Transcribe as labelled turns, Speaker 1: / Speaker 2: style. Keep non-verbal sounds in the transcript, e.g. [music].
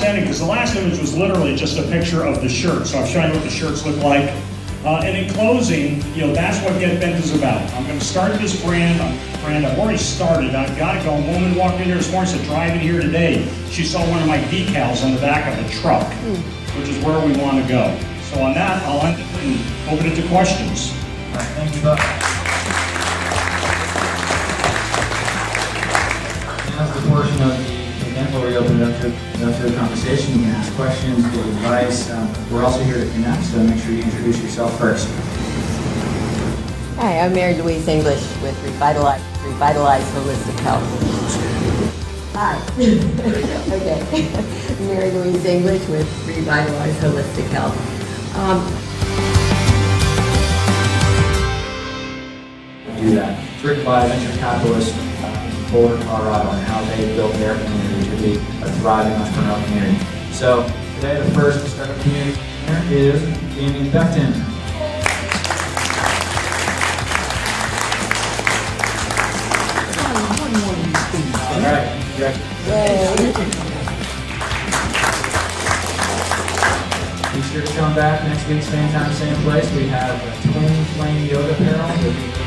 Speaker 1: close because the last image was literally just a picture of the shirt. So I'm showing you what the shirts look like. Uh, and in closing, you know, that's what Get Bent is about. I'm going to start this brand. I'm, brand I've already started. I've got to go. A woman walked in here this morning, said, driving here today, she saw one of my decals on the back of a truck, which is where we want to go. So on that, I'll end it and open it to questions.
Speaker 2: All right, thank you, Buck. Where we open it up to, up a conversation. You can ask questions, give advice. Um, We're also here to connect, so make sure you introduce yourself first.
Speaker 3: Hi, I'm Mary Louise English with Revitalize, Revitalize Holistic Health. Hi. [laughs] okay. [laughs] Mary Louise English with Revitalize Holistic Health. Um,
Speaker 2: do that. It's a venture capitalist Boulder, Colorado, and how they built their community to be a thriving entrepreneurial community. So today, the first startup community here is Becton. All right, Jack. Be sure to come back next week, same time, same place. We have a twin flame yoga apparel.